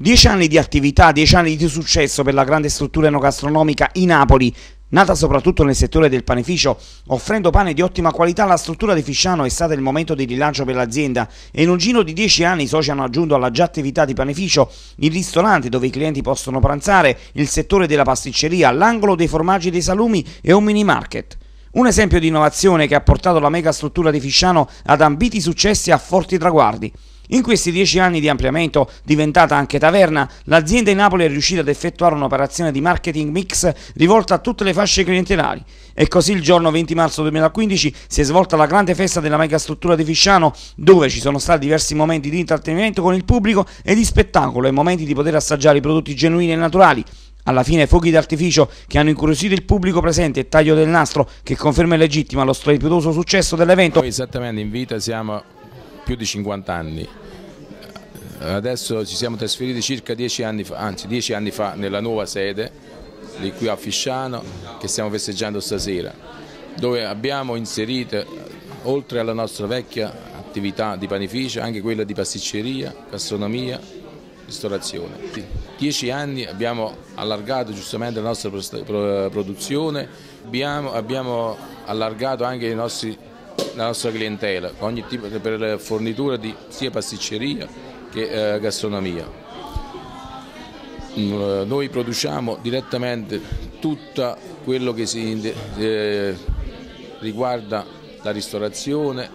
Dieci anni di attività, dieci anni di successo per la grande struttura enogastronomica in Napoli, Nata soprattutto nel settore del panificio, offrendo pane di ottima qualità, la struttura di Fisciano è stata il momento di rilancio per l'azienda e in un giro di dieci anni i soci hanno aggiunto alla già attività di panificio il ristorante dove i clienti possono pranzare, il settore della pasticceria, l'angolo dei formaggi e dei salumi e un mini market. Un esempio di innovazione che ha portato la mega struttura di Fisciano ad ambiti successi e a forti traguardi. In questi dieci anni di ampliamento, diventata anche taverna, l'azienda in Napoli è riuscita ad effettuare un'operazione di marketing mix rivolta a tutte le fasce clientelari. E così il giorno 20 marzo 2015 si è svolta la grande festa della mega struttura di Fisciano, dove ci sono stati diversi momenti di intrattenimento con il pubblico e di spettacolo e momenti di poter assaggiare i prodotti genuini e naturali. Alla fine fuochi d'artificio che hanno incuriosito il pubblico presente e taglio del nastro che conferma e legittima lo strepitoso successo dell'evento. Noi esattamente in vita siamo più di 50 anni. Adesso ci siamo trasferiti circa 10 anni fa, anzi 10 anni fa nella nuova sede di qui a Fisciano che stiamo festeggiando stasera, dove abbiamo inserito oltre alla nostra vecchia attività di panificio anche quella di pasticceria, gastronomia, ristorazione. Dieci anni abbiamo allargato giustamente la nostra produzione, abbiamo, abbiamo allargato anche nostri, la nostra clientela tipo, per fornitura di sia pasticceria che eh, gastronomia. Mm, noi produciamo direttamente tutto quello che si, eh, riguarda la ristorazione,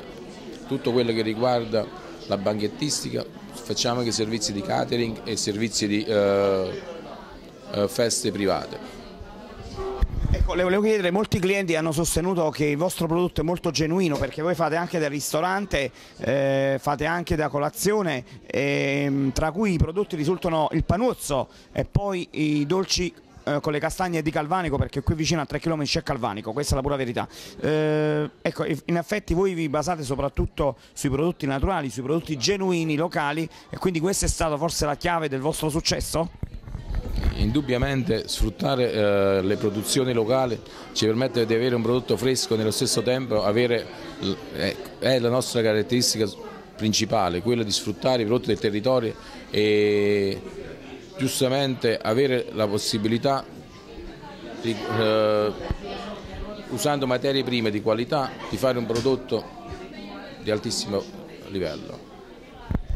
tutto quello che riguarda la banchettistica, facciamo anche servizi di catering e servizi di eh, eh feste private. Le volevo chiedere, molti clienti hanno sostenuto che il vostro prodotto è molto genuino perché voi fate anche da ristorante, eh, fate anche da colazione, eh, tra cui i prodotti risultano il panuzzo e poi i dolci eh, con le castagne di Calvanico perché qui vicino a 3 km c'è Calvanico, questa è la pura verità. Eh, ecco, in effetti voi vi basate soprattutto sui prodotti naturali, sui prodotti genuini, locali e quindi questa è stata forse la chiave del vostro successo? Indubbiamente sfruttare eh, le produzioni locali ci permette di avere un prodotto fresco nello stesso tempo avere, eh, è la nostra caratteristica principale, quella di sfruttare i prodotti del territorio e giustamente avere la possibilità di, eh, usando materie prime di qualità di fare un prodotto di altissimo livello.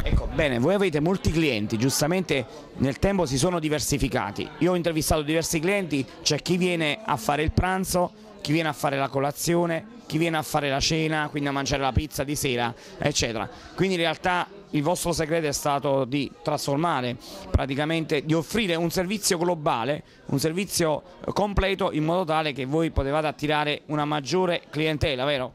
Ecco, bene, voi avete molti clienti, giustamente nel tempo si sono diversificati. Io ho intervistato diversi clienti, c'è chi viene a fare il pranzo, chi viene a fare la colazione, chi viene a fare la cena, quindi a mangiare la pizza di sera, eccetera. Quindi in realtà il vostro segreto è stato di trasformare, praticamente di offrire un servizio globale, un servizio completo in modo tale che voi potevate attirare una maggiore clientela, vero?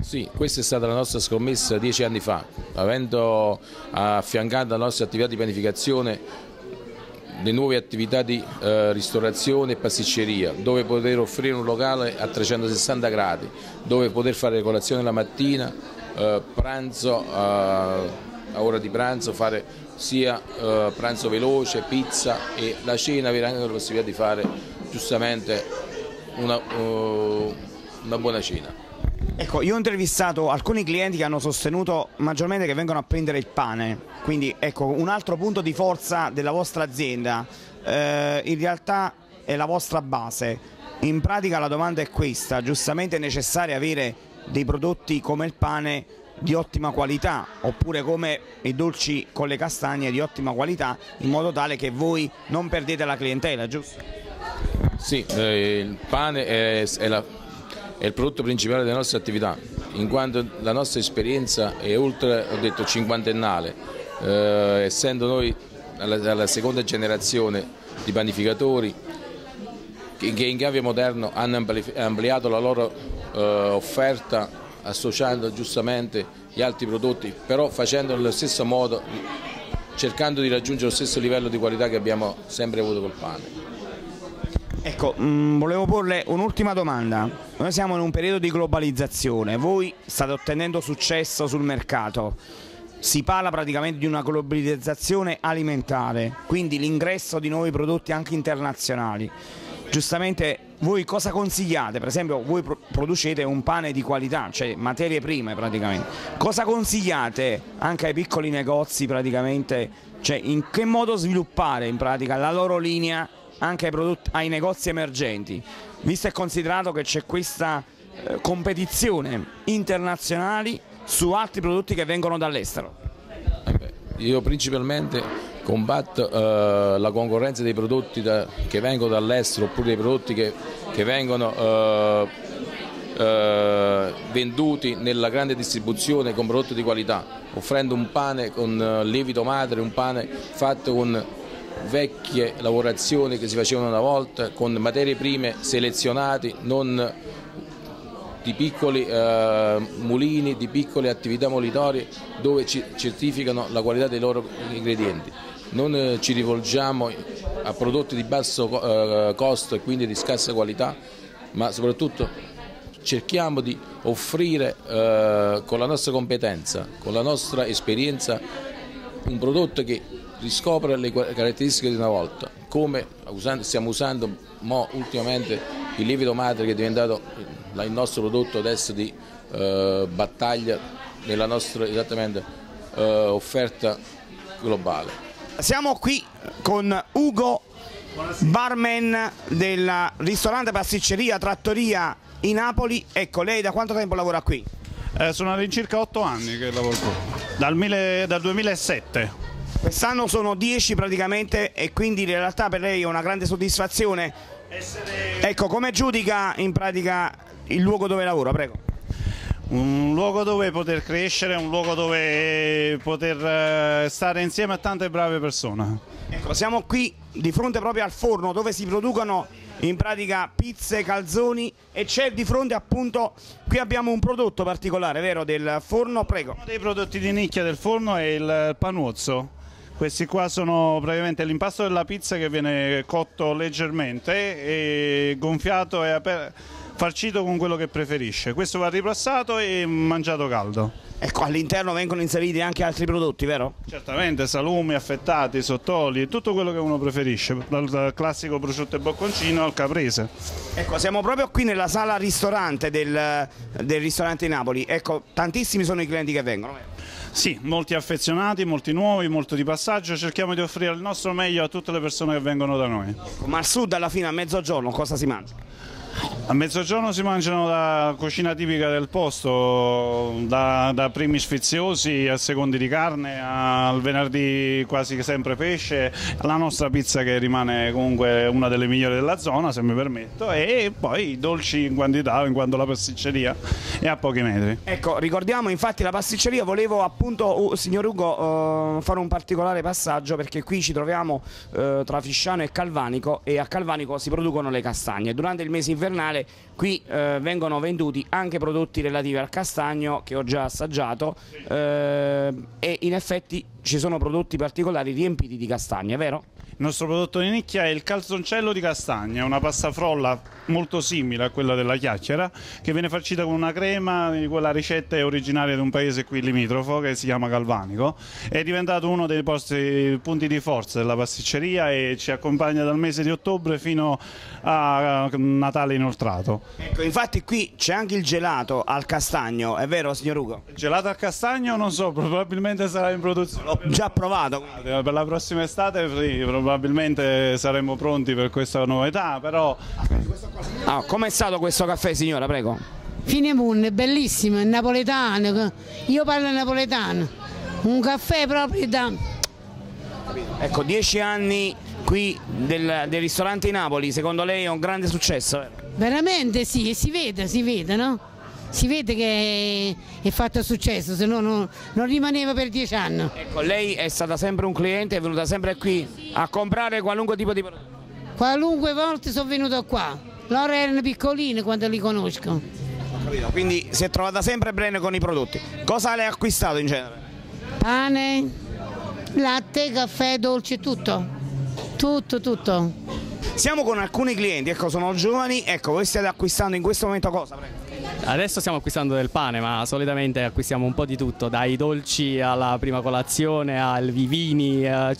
Sì, questa è stata la nostra scommessa dieci anni fa, avendo affiancato la nostra attività di pianificazione le nuove attività di eh, ristorazione e pasticceria, dove poter offrire un locale a 360 gradi, dove poter fare colazione la mattina, eh, pranzo eh, a ora di pranzo, fare sia eh, pranzo veloce, pizza e la cena avere anche la possibilità di fare giustamente una, uh, una buona cena. Ecco, io ho intervistato alcuni clienti che hanno sostenuto maggiormente che vengono a prendere il pane, quindi ecco, un altro punto di forza della vostra azienda, eh, in realtà è la vostra base. In pratica la domanda è questa, giustamente è necessario avere dei prodotti come il pane di ottima qualità oppure come i dolci con le castagne di ottima qualità in modo tale che voi non perdete la clientela, giusto? Sì, eh, il pane è, è la è il prodotto principale della nostra attività, in quanto la nostra esperienza è oltre, ho detto, cinquantennale, eh, essendo noi alla, seconda generazione di panificatori che, che in chiave moderno hanno ampliato la loro eh, offerta associando giustamente gli altri prodotti, però facendo nello stesso modo, cercando di raggiungere lo stesso livello di qualità che abbiamo sempre avuto col pane. Ecco, mh, mm, volevo porle un'ultima domanda. Noi siamo in un periodo di globalizzazione, voi state ottenendo successo sul mercato. Si parla praticamente di una globalizzazione alimentare, quindi l'ingresso di nuovi prodotti anche internazionali. Giustamente voi cosa consigliate? Per esempio voi producete un pane di qualità, cioè materie prime praticamente. Cosa consigliate anche ai piccoli negozi praticamente? Cioè in che modo sviluppare in pratica la loro linea anche ai, prodotti, ai negozi emergenti? Visto e considerato che c'è questa eh, competizione internazionale su altri prodotti che vengono dall'estero? Eh io principalmente combatto eh, la concorrenza dei prodotti da, che vengono dall'estero oppure dei prodotti che, che vengono eh, eh, venduti nella grande distribuzione con prodotti di qualità, offrendo un pane con lievito madre, un pane fatto con vecchie lavorazioni che si facevano una volta, con materie prime selezionate, non di piccoli eh, mulini, di piccole attività molitorie dove ci certificano la qualità dei loro ingredienti. Non eh, ci rivolgiamo a prodotti di basso eh, costo e quindi di scarsa qualità, ma soprattutto cerchiamo di offrire eh, con la nostra competenza, con la nostra esperienza, un prodotto che riscopre le caratteristiche di una volta, come stiamo usando ultimamente il lievito madre che è diventato il nostro prodotto adesso di eh, battaglia nella nostra eh, offerta globale. Siamo qui con Ugo, barman del ristorante pasticceria Trattoria in Napoli. Ecco, lei da quanto tempo lavora qui? Eh, sono all'incirca 8 anni che lavoro qui, dal, dal 2007. Quest'anno sono 10 praticamente e quindi in realtà per lei è una grande soddisfazione. Essere... Ecco, come giudica in pratica il luogo dove lavora, prego. Un luogo dove poter crescere, un luogo dove poter eh, stare insieme a tante brave persone. Ecco, siamo qui di fronte proprio al forno dove si producono in pratica pizze, calzoni e c'è di fronte appunto, qui abbiamo un prodotto particolare, vero, del forno, prego. Uno dei prodotti di nicchia del forno è il panuozzo. Questi qua sono praticamente l'impasto della pizza che viene cotto leggermente e gonfiato e farcito con quello che preferisce. Questo va ripassato e mangiato caldo. Ecco, all'interno vengono inseriti anche altri prodotti, vero? Certamente, salumi, affettati, sottoli, tutto quello che uno preferisce, dal classico prosciutto e bocconcino al caprese. Ecco, siamo proprio qui nella sala ristorante del, del ristorante Napoli. Ecco, tantissimi sono i clienti che vengono. Sì, molti affezionati, molti nuovi, molto di passaggio, cerchiamo di offrire il nostro meglio a tutte le persone che vengono da noi. Ma al sud alla fine a mezzogiorno cosa si mangia? A mezzogiorno si mangiano la cucina tipica del posto, da, da, primi sfiziosi a secondi di carne, al venerdì quasi sempre pesce, la nostra pizza che rimane comunque una delle migliori della zona, se mi permetto, e poi dolci in quantità, in quanto la pasticceria è a pochi metri. Ecco, ricordiamo infatti la pasticceria, volevo appunto, uh, signor Ugo, uh, fare un particolare passaggio perché qui ci troviamo uh, tra Fisciano e Calvanico e a Calvanico si producono le castagne. Durante il mese invernale generale qui eh, vengono venduti anche prodotti relativi al castagno che ho già assaggiato eh, e in effetti ci sono prodotti particolari riempiti di castagne, vero? Il nostro prodotto di nicchia è il calzoncello di castagna, una pasta frolla molto simile a quella della chiacchiera che viene farcita con una crema, quella ricetta è originaria di un paese qui limitrofo che si chiama Calvanico, è diventato uno dei posti, punti di forza della pasticceria e ci accompagna dal mese di ottobre fino a Natale inoltrato. Ecco, infatti qui c'è anche il gelato al castagno, è vero signor Ugo? Gelato al castagno non so, probabilmente sarà in produzione. L'ho già provato. Per la prossima estate sì, probabilmente saremo pronti per questa novità, però... Ah, Com'è stato questo caffè signora, prego? Finemun, bellissimo, è napoletano, io parlo napoletano, un caffè proprio da... Ecco, dieci anni qui del, del ristorante in Napoli, secondo lei è un grande successo? Vero? Veramente sì, si vede, si vede, no? Si vede che è fatto successo, se no non, non rimaneva per dieci anni. Ecco, lei è stata sempre un cliente, è venuta sempre qui a comprare qualunque tipo di prodotto? Qualunque volta sono venuto qua, loro erano piccolini quando li conosco. Quindi si è trovata sempre bene con i prodotti. Cosa le ha acquistato in genere? Pane, latte, caffè, dolce, tutto. Tutto, tutto. Siamo con alcuni clienti, ecco, sono giovani, ecco, voi state acquistando in questo momento cosa? Prego. Adesso stiamo acquistando del pane, ma solitamente acquistiamo un po' di tutto, dai dolci alla prima colazione, ai vini, eh,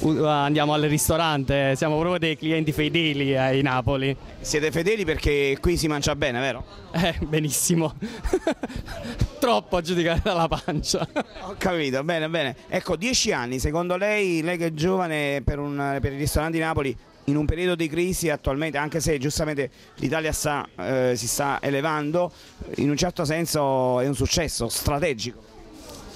uh, andiamo al ristorante, siamo proprio dei clienti fedeli ai Napoli. Siete fedeli perché qui si mangia bene, vero? Eh, benissimo. Troppo a giudicare dalla pancia. Ho capito, bene, bene. Ecco, dieci anni, secondo lei, lei che è giovane per, un, per i ristoranti di Napoli, in un periodo di crisi attualmente, anche se giustamente l'Italia sta, eh, si sta elevando, in un certo senso è un successo strategico.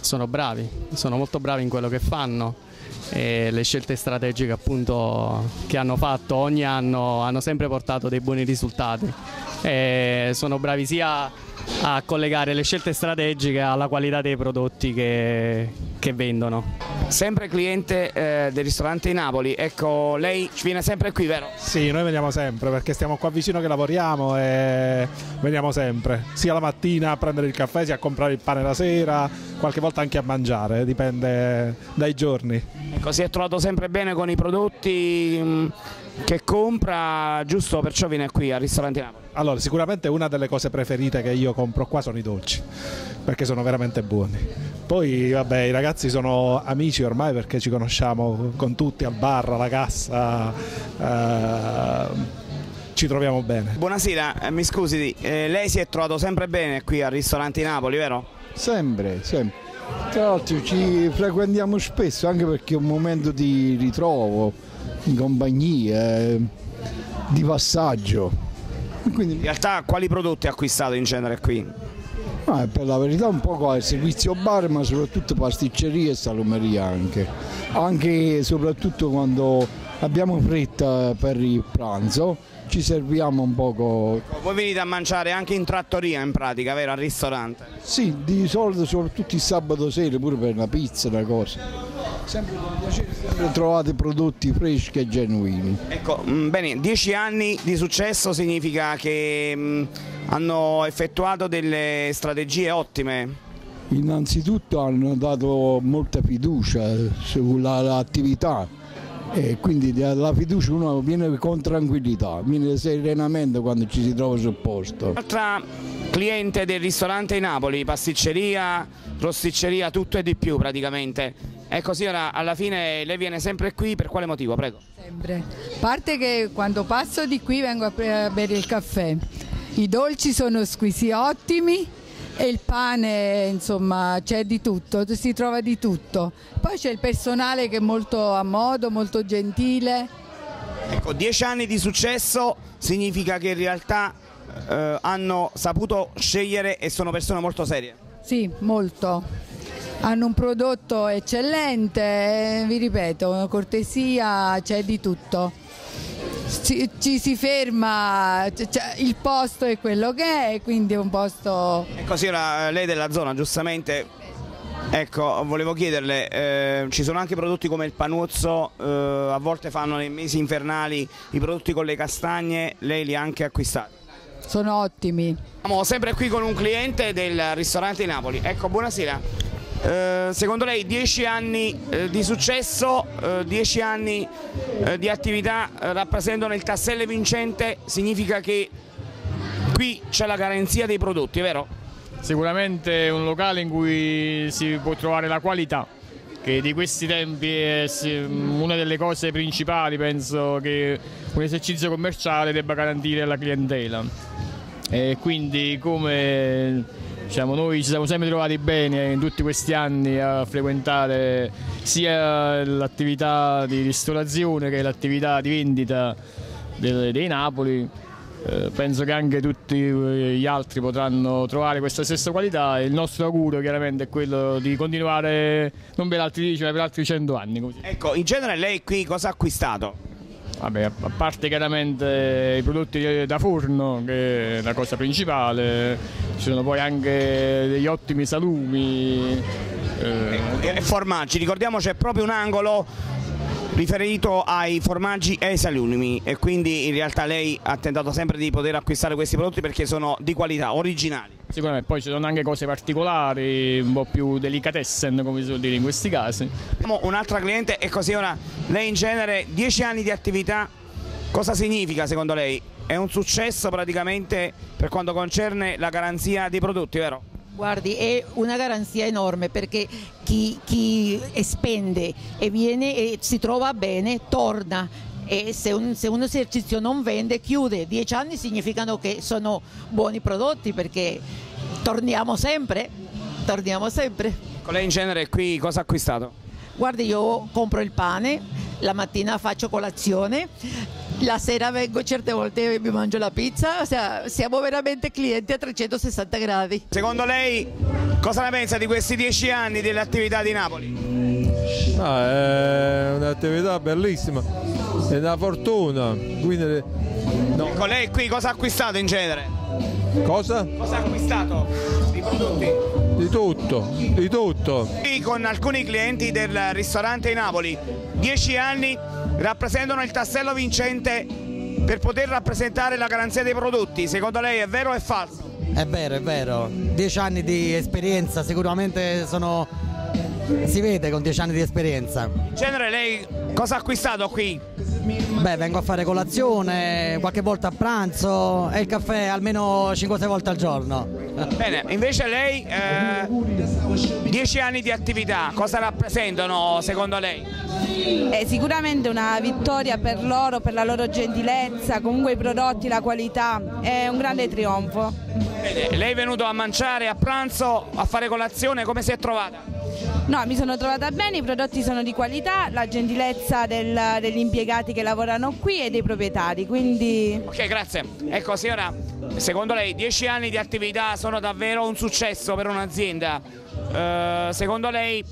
Sono bravi, sono molto bravi in quello che fanno e le scelte strategiche appunto che hanno fatto ogni anno hanno sempre portato dei buoni risultati. E sono bravi sia a collegare le scelte strategiche alla qualità dei prodotti che, che vendono. Sempre cliente eh, del ristorante di Napoli, ecco lei ci viene sempre qui, vero? Sì, noi veniamo sempre perché stiamo qua vicino che lavoriamo e veniamo sempre, sia la mattina a prendere il caffè, sia a comprare il pane la sera, qualche volta anche a mangiare, dipende dai giorni. Ecco, si è trovato sempre bene con i prodotti mh, che compra, giusto perciò viene qui al ristorante Napoli. Allora, sicuramente una delle cose preferite che io compro qua sono i dolci, perché sono veramente buoni. Poi, vabbè, i ragazzi sono amici ormai perché ci conosciamo con tutti al bar, alla cassa, eh, ci troviamo bene. Buonasera, eh, mi scusi, eh, lei si è trovato sempre bene qui al ristorante Napoli, vero? Sempre, sempre. Tra l'altro ci frequentiamo spesso anche perché è un momento di ritrovo, in compagnia, eh, di passaggio. Quindi... In realtà quali prodotti ha acquistato in genere qui? Ah, per la verità un po' il servizio bar ma soprattutto pasticceria e salumeria anche. Anche e soprattutto quando abbiamo fretta per il pranzo ci serviamo un poco. Voi venite a mangiare anche in trattoria in pratica, vero? Al ristorante? Sì, di solito soprattutto il sabato sera pure per una pizza, una cosa. Sempre con piacere sempre trovate prodotti freschi e genuini. Ecco, mh, bene, dieci anni di successo significa che mh, hanno effettuato delle strategie ottime. Innanzitutto hanno dato molta fiducia sull'attività e quindi la fiducia uno viene con tranquillità, viene serenamente quando ci si trova sul posto. Altra cliente del ristorante Napoli, pasticceria, rosticceria, tutto e di più praticamente. Ecco signora, alla fine lei viene sempre qui, per quale motivo? Prego. Sempre. A parte che quando passo di qui vengo a bere il caffè. I dolci sono squisi ottimi e il pane, insomma, c'è di tutto, si trova di tutto. Poi c'è il personale che è molto a modo, molto gentile. Ecco, dieci anni di successo significa che in realtà eh, hanno saputo scegliere e sono persone molto serie. Sì, molto hanno un prodotto eccellente, vi ripeto, cortesia, c'è di tutto. Ci, ci, si ferma, il posto è quello che è, quindi è un posto... Ecco signora, lei della zona giustamente, ecco volevo chiederle, eh, ci sono anche prodotti come il panuzzo, eh, a volte fanno nei mesi infernali i prodotti con le castagne, lei li ha anche acquistati? Sono ottimi. Siamo sempre qui con un cliente del ristorante di Napoli, ecco buonasera. Eh, secondo lei 10 anni eh, di successo, 10 eh, anni eh, di attività rappresentano il tassello vincente, significa che qui c'è la garanzia dei prodotti, vero? Sicuramente è un locale in cui si può trovare la qualità che di questi tempi è una delle cose principali, penso che un esercizio commerciale debba garantire alla clientela. E quindi come Diciamo, noi ci siamo sempre trovati bene in tutti questi anni a frequentare sia l'attività di ristorazione che l'attività di vendita dei, dei Napoli. Eh, penso che anche tutti gli altri potranno trovare questa stessa qualità e il nostro augurio chiaramente è quello di continuare non per altri 10 ma per altri 100 anni. Così. Ecco, in genere lei qui cosa ha acquistato? Vabbè, a parte chiaramente i prodotti da forno, che è la cosa principale, ci sono poi anche degli ottimi salumi. Eh. E formaggi, ricordiamo c'è proprio un angolo riferito ai formaggi e ai salumi e quindi in realtà lei ha tentato sempre di poter acquistare questi prodotti perché sono di qualità, originali. Sicuramente, poi ci sono anche cose particolari, un po' più delicatessen come si suol dire in questi casi. Un'altra cliente e così ora lei in genere 10 anni di attività, cosa significa secondo lei? È un successo praticamente per quanto concerne la garanzia dei prodotti, vero? Guardi, è una garanzia enorme perché chi, chi spende e viene e si trova bene torna e se un, se un, esercizio non vende chiude. Dieci anni significano che sono buoni prodotti perché torniamo sempre, torniamo sempre. Con lei in genere qui cosa ha acquistato? Guardi, io compro il pane, la mattina faccio colazione, la sera vengo certe volte e mi mangio la pizza, o sea, siamo veramente clienti a 360 gradi. Secondo lei cosa ne pensa di questi dieci anni delle attività di Napoli? Ah, è un'attività bellissima, è una fortuna. Quindi, no. Ecco, lei qui cosa ha acquistato in genere? Cosa? Cosa ha acquistato? Di prodotti? Di tutto, di tutto. Qui con alcuni clienti del ristorante Napoli, dieci anni rappresentano il tassello vincente per poter rappresentare la garanzia dei prodotti. Secondo lei è vero o è falso? È vero, è vero. Dieci anni di esperienza sicuramente sono... si vede con dieci anni di esperienza. In genere lei cosa ha acquistato qui? Beh, vengo a fare colazione, qualche volta a pranzo e il caffè almeno 5-6 volte al giorno. Bene, invece lei, eh, 10 anni di attività, cosa rappresentano secondo lei? È sicuramente una vittoria per loro, per la loro gentilezza, comunque i prodotti, la qualità, è un grande trionfo. Bene, lei è venuto a mangiare a pranzo, a fare colazione, come si è trovata? No, mi sono trovata bene, i prodotti sono di qualità, la gentilezza del, degli impiegati che lavorano qui e dei proprietari, quindi... Ok, grazie. Ecco signora, secondo lei 10 anni di attività sono davvero un successo per un'azienda? Uh, secondo lei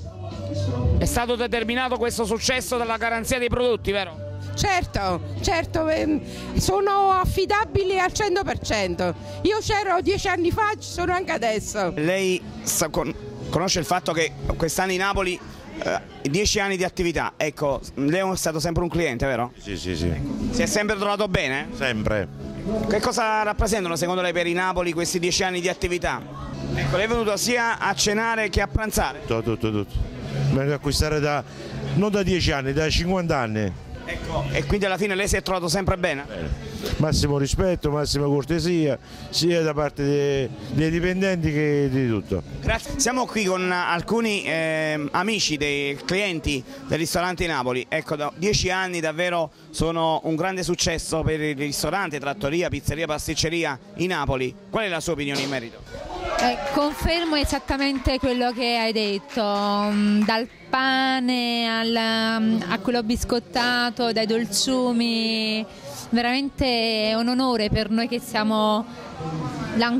è stato determinato questo successo dalla garanzia dei prodotti, vero? Certo, certo, ehm, sono affidabili al 100%. Io c'ero dieci anni fa, ci sono anche adesso. Lei sa con conosce il fatto che quest'anno in Napoli eh, dieci anni di attività, ecco, lei è stato sempre un cliente, vero? Sì, sì, sì. Si è sempre trovato bene? Sempre. Che cosa rappresentano secondo lei per i Napoli questi dieci anni di attività? Ecco, lei è venuto sia a cenare che a pranzare? Tutto, tutto, tutto. A acquistare da, non da dieci anni, da 50 anni. Ecco, e quindi alla fine lei si è trovato sempre bene? Bene massimo rispetto, massima cortesia sia da parte dei, dei dipendenti che di tutto. Grazie. Siamo qui con alcuni eh, amici dei clienti del ristorante Napoli, ecco da dieci anni davvero sono un grande successo per il ristorante, trattoria, pizzeria, pasticceria in Napoli. Qual è la sua opinione in merito? Eh, confermo esattamente quello che hai detto, mm, dal pane al, mm, a quello biscottato, dai dolciumi veramente un onore per noi che siamo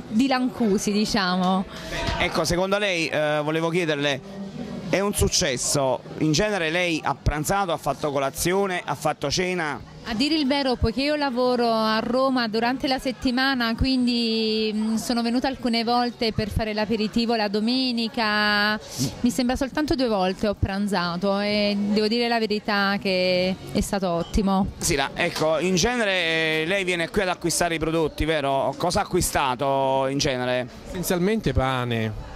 di Lancusi, diciamo. Ecco, secondo lei, eh, volevo chiederle, è un successo? In genere lei ha pranzato, ha fatto colazione, ha fatto cena? A dire il vero, poiché io lavoro a Roma durante la settimana, quindi mm, sono venuta alcune volte per fare l'aperitivo la domenica, mi sembra soltanto due volte ho pranzato e devo dire la verità che è stato ottimo. Sì, ecco, in genere eh, lei viene qui ad acquistare i prodotti, vero? Cosa ha acquistato in genere? Essenzialmente pane.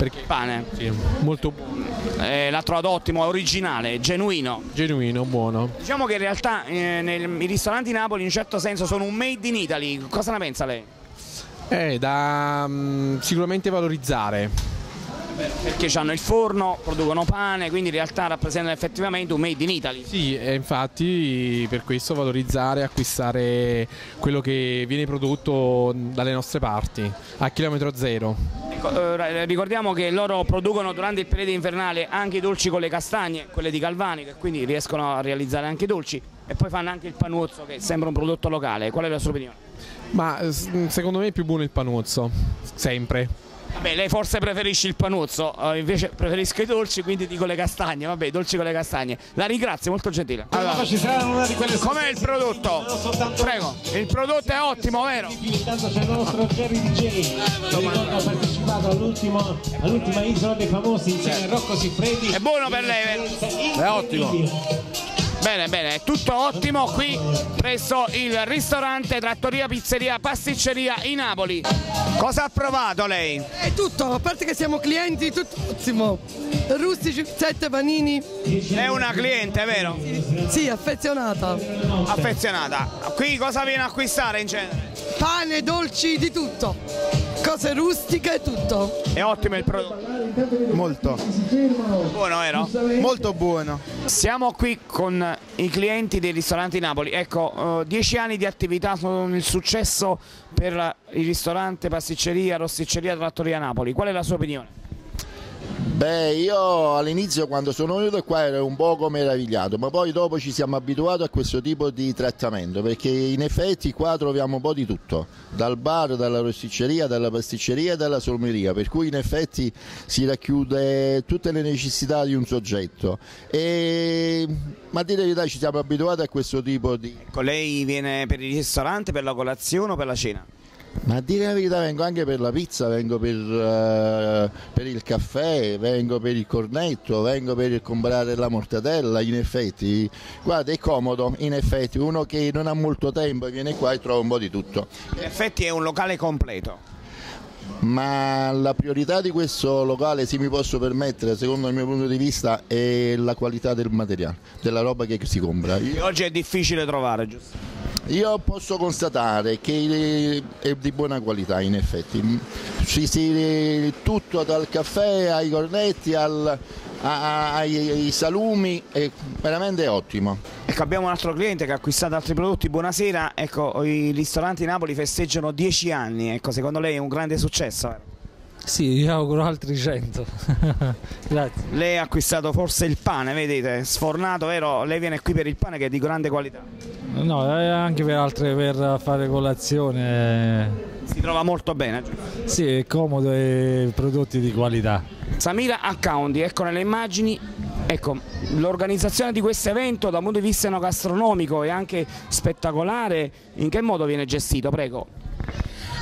Perché? Pane. Sì, molto buono eh, l'ha trovato ottimo, originale, genuino. Genuino, buono. Diciamo che in realtà eh, nei ristoranti Napoli in un certo senso sono un made in Italy, cosa ne pensa lei? Eh, da um, sicuramente valorizzare perché hanno il forno, producono pane, quindi in realtà rappresentano effettivamente un made in Italy. Sì, e infatti per questo valorizzare, acquistare quello che viene prodotto dalle nostre parti, a chilometro zero. Eh, ricordiamo che loro producono durante il periodo invernale anche i dolci con le castagne, quelle di Calvani, che quindi riescono a realizzare anche i dolci e poi fanno anche il panuzzo che sembra un prodotto locale. Qual è la sua opinione? Ma secondo me è più buono il panuzzo, sempre. Vabbè, lei forse preferisce il panuzzo, uh, invece preferisco i dolci, quindi dico le castagne. Vabbè, dolci con le castagne. La ringrazio, molto gentile. Allora, com'è il prodotto? Prego. Il prodotto è ottimo, vero? Intanto c'è il nostro Jerry DJ, che ha partecipato all'ultima Isola dei Famosi insieme a Rocco Siffredi. È buono per lei, vero? È ottimo. Bene, bene, è tutto ottimo qui presso il ristorante Trattoria Pizzeria Pasticceria in Napoli. Cosa ha provato lei? È tutto, a parte che siamo clienti, tutto ottimo. Rustici, sette panini. È una cliente, vero? Sì, affezionata. Affezionata. Qui cosa viene a acquistare in genere? Pane, dolci, di tutto. Cose rustiche e tutto. È ottimo il prodotto. Molto. Buono, vero? Molto buono. Siamo qui con i clienti dei ristoranti Napoli. Ecco, eh, dieci anni di attività sono il successo per il ristorante, pasticceria, rosticceria, trattoria Napoli. Qual è la sua opinione? Beh, io all'inizio quando sono venuto qua ero un poco meravigliato, ma poi dopo ci siamo abituati a questo tipo di trattamento, perché in effetti qua troviamo un po' di tutto, dal bar, dalla rosticceria, dalla pasticceria e dalla solmeria, per cui in effetti si racchiude tutte le necessità di un soggetto. E... Ma a dire la verità ci siamo abituati a questo tipo di... Ecco, lei viene per il ristorante, per la colazione o per la cena? Ma a dire la verità vengo anche per la pizza, vengo per, eh, per il caffè, vengo per il cornetto, vengo per comprare la mortadella, in effetti, guarda è comodo, in effetti, uno che non ha molto tempo viene qua e trova un po' di tutto. In effetti è un locale completo. Ma la priorità di questo locale, se mi posso permettere, secondo il mio punto di vista, è la qualità del materiale, della roba che si compra. Che oggi è difficile trovare, giusto? Io posso constatare che è di buona qualità in effetti, si, si, tutto dal caffè ai cornetti al, ai, ai, salumi è veramente ottimo. Ecco abbiamo un altro cliente che ha acquistato altri prodotti, buonasera, ecco i ristoranti Napoli festeggiano 10 anni, ecco secondo lei è un grande successo? Eh? Sì, io auguro altri 100. Grazie. Lei ha acquistato forse il pane, vedete, sfornato, vero? Lei viene qui per il pane che è di grande qualità. No, anche per altre per fare colazione. Si trova molto bene? Sì, è comodo e prodotti di qualità. Samira Accounti, ecco nelle immagini Ecco, l'organizzazione di questo evento da un punto di vista enogastronomico e anche spettacolare, in che modo viene gestito? Prego.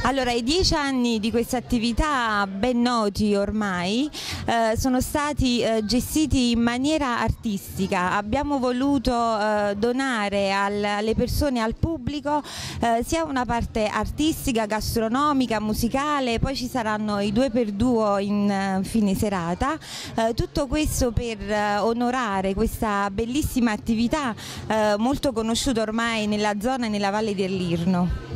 Allora, i dieci anni di questa attività ben noti ormai eh, sono stati eh, gestiti in maniera artistica. Abbiamo voluto eh, donare al, alle persone, al pubblico, eh, sia una parte artistica, gastronomica, musicale, poi ci saranno i due per duo in eh, fine serata. Eh, tutto questo per onorare questa bellissima attività molto conosciuta ormai nella zona e nella Valle dell'Irno.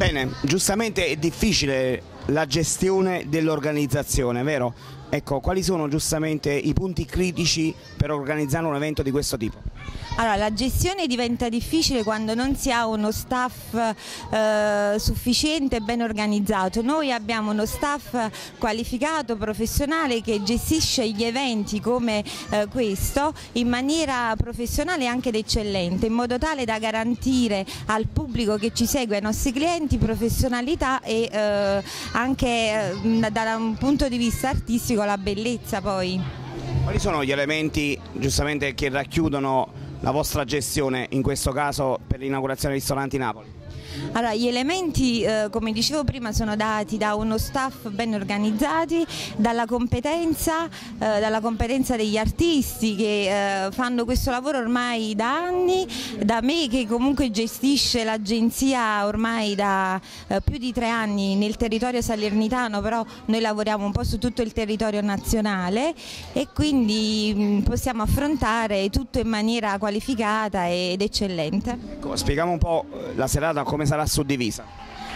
Bene, giustamente è difficile la gestione dell'organizzazione, vero? Ecco, quali sono giustamente i punti critici per organizzare un evento di questo tipo? Allora, la gestione diventa difficile quando non si ha uno staff eh, sufficiente e ben organizzato. Noi abbiamo uno staff qualificato, professionale che gestisce gli eventi come eh, questo in maniera professionale e anche eccellente, in modo tale da garantire al pubblico che ci segue, ai nostri clienti, professionalità e eh, anche eh, da un punto di vista artistico la bellezza poi. Quali sono gli elementi giustamente che racchiudono la vostra gestione in questo caso per l'inaugurazione dei ristoranti Napoli? Allora, gli elementi, eh, come dicevo prima, sono dati da uno staff ben organizzati, dalla competenza, eh, dalla competenza degli artisti che eh, fanno questo lavoro ormai da anni, da me che comunque gestisce l'agenzia ormai da eh, più di tre anni nel territorio salernitano, però noi lavoriamo un po' su tutto il territorio nazionale e quindi mh, mm, possiamo affrontare tutto in maniera qualificata ed eccellente. Ecco, spieghiamo un po' la serata come sarà suddivisa?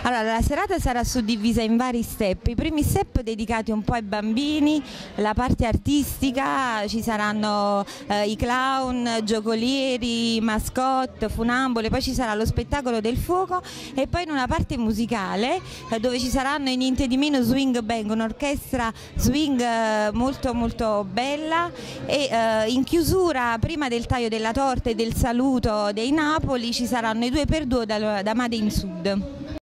Allora, la serata sarà suddivisa in vari step. I primi step dedicati un po' ai bambini, la parte artistica, ci saranno eh, i clown, giocolieri, mascotte, funambole, poi ci sarà lo spettacolo del fuoco e poi in una parte musicale eh, dove ci saranno in niente di meno swing bang, un'orchestra swing eh, molto molto bella e eh, in chiusura prima del taglio della torta e del saluto dei Napoli ci saranno i due per due da, da Made in Sud.